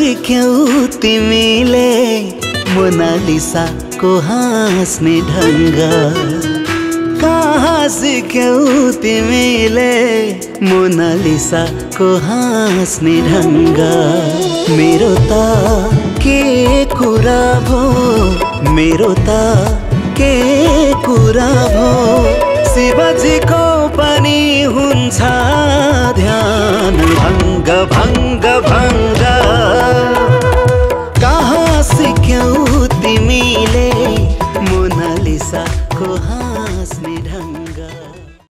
सिक्यौ तिमीले मोनालिसाको हाँस्ने ढङ्ग कहाँ सिक्यौ तिमीले मोनालिसाको हाँस्ने ढङ्ग मेरो त के कुरा भो? मेरो त के कुरा भो? शिवजीको पनि हुन्छ ध्यान। भङ्ग भङ्ग। तिमीले मोनालिसाको हाँस्ने ढङ्ग